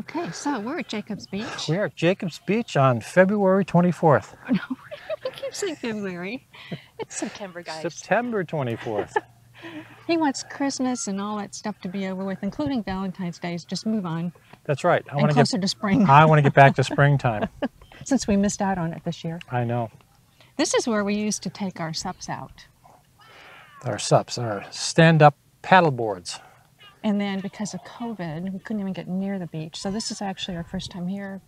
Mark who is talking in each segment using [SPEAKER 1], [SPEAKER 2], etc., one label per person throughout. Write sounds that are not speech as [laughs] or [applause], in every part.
[SPEAKER 1] Okay, so we're at Jacobs Beach.
[SPEAKER 2] We are at Jacobs Beach on February 24th. [laughs]
[SPEAKER 1] no, we keep saying February. It's September, guys.
[SPEAKER 2] September 24th. [laughs] [laughs]
[SPEAKER 1] he wants Christmas and all that stuff to be over with, including Valentine's Days. Just move on.
[SPEAKER 2] That's right.
[SPEAKER 1] I want to closer
[SPEAKER 2] get,
[SPEAKER 1] to spring.
[SPEAKER 2] I want to get back to springtime.
[SPEAKER 1] Since we missed out on it this year.
[SPEAKER 2] I know.
[SPEAKER 1] This is where we used to take our sups out.
[SPEAKER 2] Our sups, our stand-up paddle boards.
[SPEAKER 1] And then because of COVID, we couldn't even get near the beach. So this is actually our first time here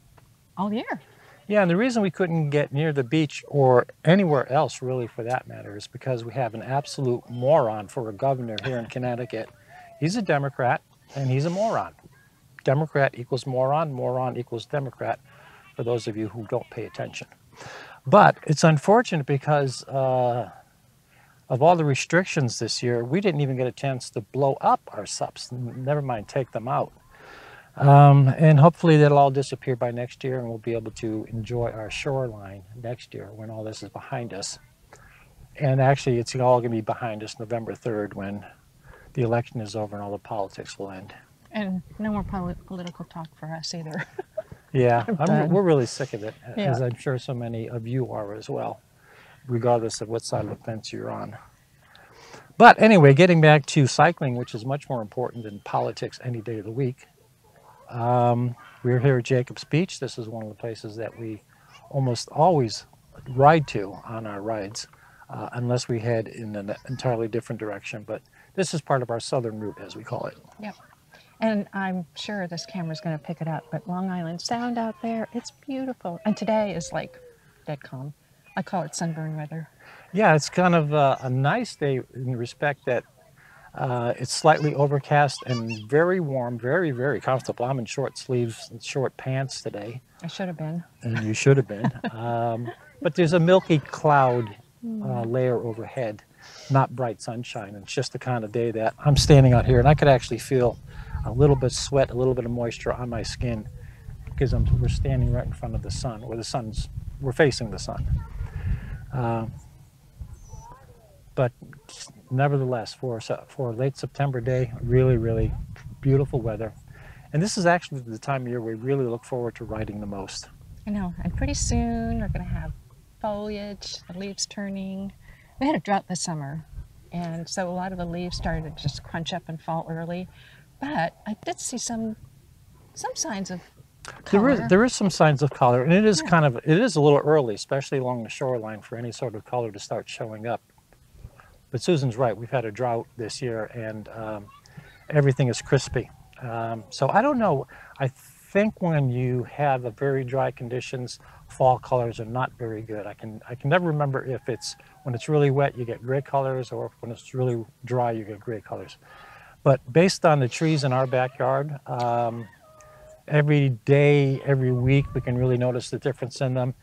[SPEAKER 1] all year.
[SPEAKER 2] Yeah, and the reason we couldn't get near the beach or anywhere else really for that matter is because we have an absolute moron for a governor here in Connecticut. He's a Democrat and he's a moron. Democrat equals moron, moron equals Democrat for those of you who don't pay attention. But it's unfortunate because uh, of all the restrictions this year, we didn't even get a chance to blow up our SUPs, never mind take them out. Um, and hopefully that'll all disappear by next year and we'll be able to enjoy our shoreline next year when all this is behind us. And actually it's all going to be behind us November 3rd when the election is over and all the politics will end.
[SPEAKER 1] And no more poli political talk for us either.
[SPEAKER 2] yeah, [laughs] I'm, we're really sick of it,
[SPEAKER 1] yeah.
[SPEAKER 2] as I'm sure so many of you are as well regardless of what side of the fence you're on. But anyway, getting back to cycling, which is much more important than politics any day of the week. Um, we're here at Jacobs Beach. This is one of the places that we almost always ride to on our rides, uh, unless we head in an entirely different direction. But this is part of our southern route, as we call it.
[SPEAKER 1] Yep. And I'm sure this camera's going to pick it up, but Long Island Sound out there, it's beautiful. And today is like dead calm. I call it sunburn weather.
[SPEAKER 2] Yeah, it's kind of a, a nice day in respect that uh, it's slightly overcast and very warm, very, very comfortable. I'm in short sleeves and short pants today.
[SPEAKER 1] I should have been.
[SPEAKER 2] And you should have been. [laughs] um, but there's a milky cloud uh, layer overhead, not bright sunshine. It's just the kind of day that I'm standing out here and I could actually feel a little bit of sweat, a little bit of moisture on my skin because I'm, we're standing right in front of the sun, where the sun's, we're facing the sun. Uh, but nevertheless, for, for a late September day, really, really beautiful weather. And this is actually the time of year we really look forward to riding the most.
[SPEAKER 1] I know, and pretty soon we're going to have foliage, the leaves turning. We had a drought this summer, and so a lot of the leaves started to just crunch up and fall early. But I did see some some signs of
[SPEAKER 2] there is there is some signs of color, and it is yeah. kind of it is a little early, especially along the shoreline, for any sort of color to start showing up. But Susan's right. We've had a drought this year, and um, everything is crispy. Um, so I don't know. I think when you have a very dry conditions, fall colors are not very good. I can I can never remember if it's when it's really wet you get gray colors, or when it's really dry you get gray colors. But based on the trees in our backyard. Um, every day, every week, we can really notice the difference in them.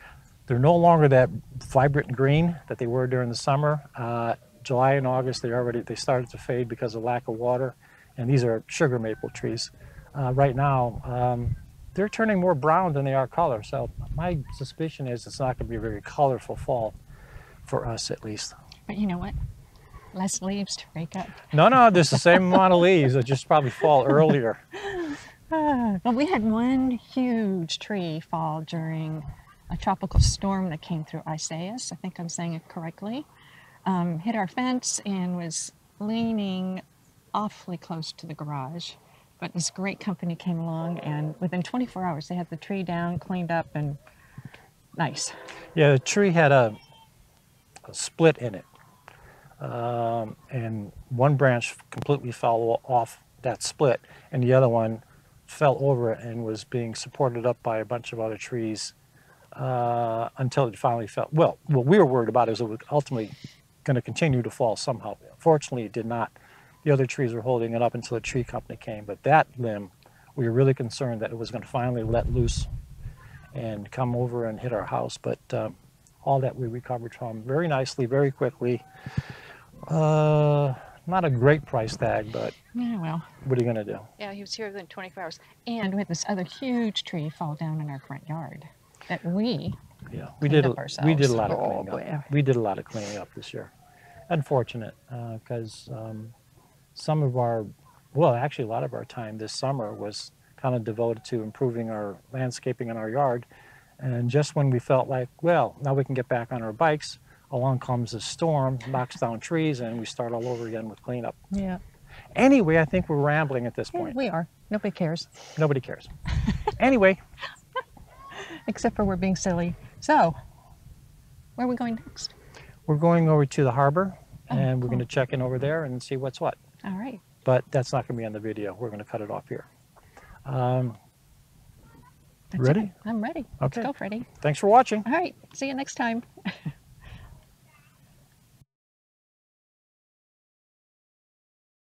[SPEAKER 2] They're no longer that vibrant green that they were during the summer. Uh, July and August, they already they started to fade because of lack of water, and these are sugar maple trees. Uh, right now, um, they're turning more brown than they are color. So my suspicion is it's not going to be a very colorful fall for us, at least.
[SPEAKER 1] But you know what? Less leaves to rake up.
[SPEAKER 2] No, no, there's the same amount of leaves. It just probably fall [laughs] earlier. [laughs]
[SPEAKER 1] well, we had one huge tree fall during a tropical storm that came through Isaias. I think I'm saying it correctly. Um, hit our fence and was leaning awfully close to the garage. But this great company came along, and within 24 hours, they had the tree down, cleaned up, and nice.
[SPEAKER 2] Yeah, the tree had a, a split in it. Um, and one branch completely fell off that split, and the other one fell over and was being supported up by a bunch of other trees uh, until it finally fell. Well, what we were worried about is it was ultimately going to continue to fall somehow. Fortunately, it did not. The other trees were holding it up until the tree company came, but that limb, we were really concerned that it was going to finally let loose and come over and hit our house. But um, all that we recovered from very nicely, very quickly. Uh, not a great price tag, but
[SPEAKER 1] yeah, well,
[SPEAKER 2] what are you going to do?
[SPEAKER 1] Yeah, he was here within 24 hours. And we had this other huge tree fall down in our front yard that we
[SPEAKER 2] yeah we did a, we did a lot of oh, cleaning boy. up. We did a lot of cleaning up this year. Unfortunate because uh, um, some of our well actually a lot of our time this summer was kind of devoted to improving our landscaping in our yard. And just when we felt like, well, now we can get back on our bikes, along comes a storm, knocks down trees, and we start all over again with cleanup.
[SPEAKER 1] Yeah.
[SPEAKER 2] Anyway, I think we're rambling at this point.
[SPEAKER 1] we are. Nobody cares,
[SPEAKER 2] Nobody cares. anyway, [laughs]
[SPEAKER 1] except for we're being silly. So, where are we going next?
[SPEAKER 2] we're going over to the harbor
[SPEAKER 1] Oh,
[SPEAKER 2] and we're going to check in over there and see what's what.
[SPEAKER 1] All right.
[SPEAKER 2] But that's not going to be on the video. We're going to cut it off here. Um, Ready?
[SPEAKER 1] it. I'm ready.
[SPEAKER 2] Okay.
[SPEAKER 1] Let's go, Freddie.
[SPEAKER 2] thanks for watching.
[SPEAKER 1] All right. See you next time. [laughs]